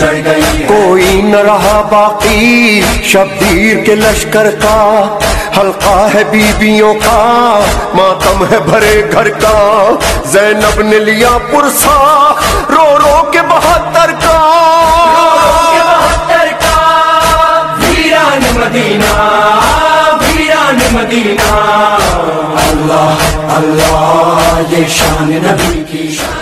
جڑ گئی کوئی نہ رہا باقی شبیر کے لشکر کا حلقہ ہے بیویوں کا، ماتم ہے بھرے گھر کا۔ زینب نے لیا پرسا، رو رو کے بہتر کا بہتر کا۔ ویران مدینہ ویران مدینہ۔ اللہ اللہ، یہ شان نبی کی شان۔